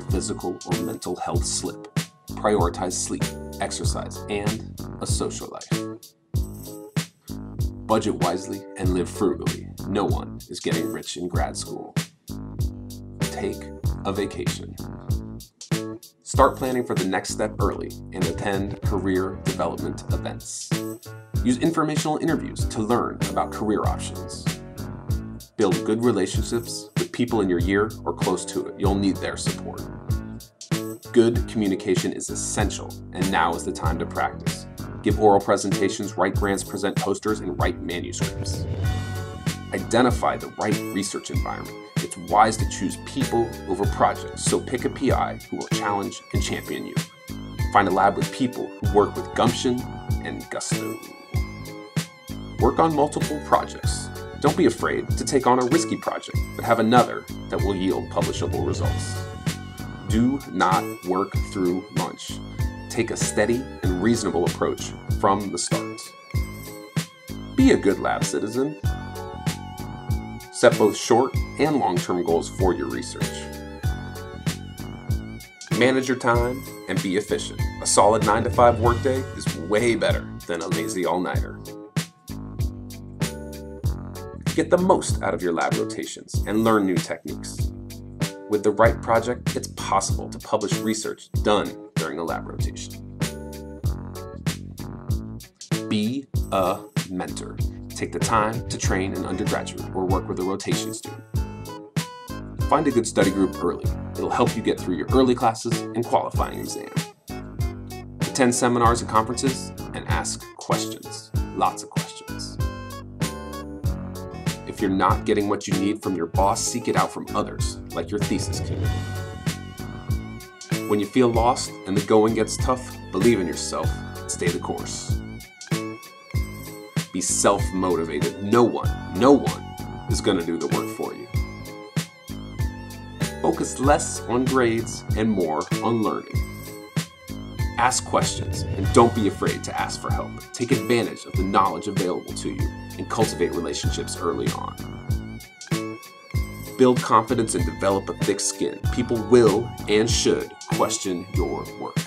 physical or mental health slip. Prioritize sleep, exercise, and a social life. Budget wisely and live frugally. No one is getting rich in grad school. Take a vacation. Start planning for the next step early and attend career development events. Use informational interviews to learn about career options. Build good relationships people in your year or close to it. You'll need their support. Good communication is essential, and now is the time to practice. Give oral presentations, write grants, present posters, and write manuscripts. Identify the right research environment. It's wise to choose people over projects, so pick a PI who will challenge and champion you. Find a lab with people who work with gumption and gusto. Work on multiple projects. Don't be afraid to take on a risky project, but have another that will yield publishable results. Do not work through lunch. Take a steady and reasonable approach from the start. Be a good lab citizen. Set both short and long term goals for your research. Manage your time and be efficient. A solid 9 to 5 workday is way better than a lazy all nighter. Get the most out of your lab rotations and learn new techniques. With the right project, it's possible to publish research done during a lab rotation. Be a mentor. Take the time to train an undergraduate or work with a rotation student. Find a good study group early. It'll help you get through your early classes and qualifying exam. Attend seminars and conferences and ask questions. Lots of questions. If you're not getting what you need from your boss, seek it out from others, like your thesis committee. When you feel lost and the going gets tough, believe in yourself and stay the course. Be self motivated. No one, no one is going to do the work for you. Focus less on grades and more on learning. Ask questions and don't be afraid to ask for help. Take advantage of the knowledge available to you and cultivate relationships early on. Build confidence and develop a thick skin. People will and should question your work.